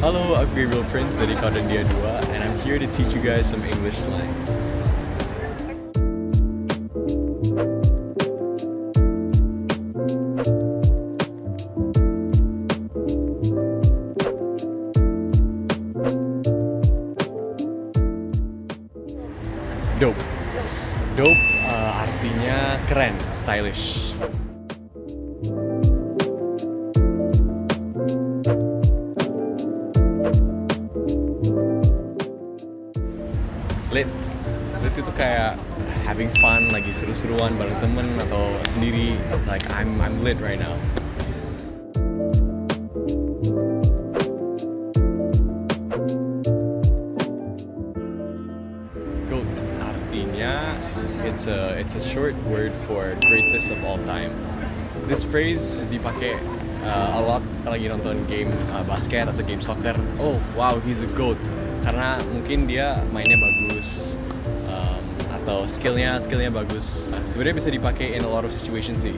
Halo, aku Gabriel Prince dari Kaudendia 2 and I'm here to teach you guys some English slangs. Dope. Dope uh, artinya keren, stylish. Lit lit itu kayak having fun lagi seru-seruan bareng temen atau sendiri. Like I'm I'm lit right now. Goat artinya it's a it's a short word for greatest of all time. This phrase dipakai uh, a lot lagi nonton game uh, basket atau game soccer. Oh wow he's a goat. Karena mungkin dia mainnya bagus um, atau skillnya skillnya bagus. Sebenarnya bisa dipakai in a lot of situations sih.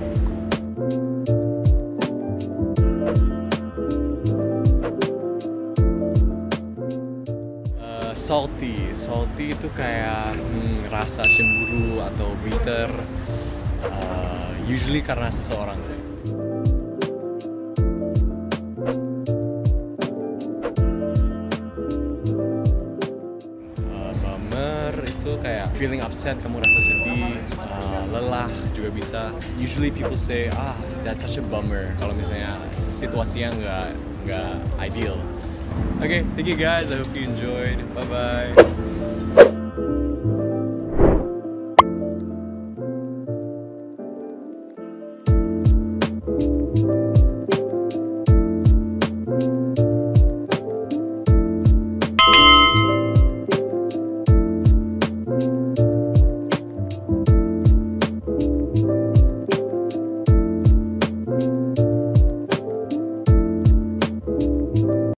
Uh, salty. Salty itu kayak hmm, rasa cemburu atau bitter uh, usually karena seseorang sih itu kayak feeling upset kamu rasa sedih uh, lelah juga bisa. Usually people say ah that's such a bummer. Kalau misalnya situasinya nggak nggak ideal. Okay thank you guys. I hope you enjoyed. Bye bye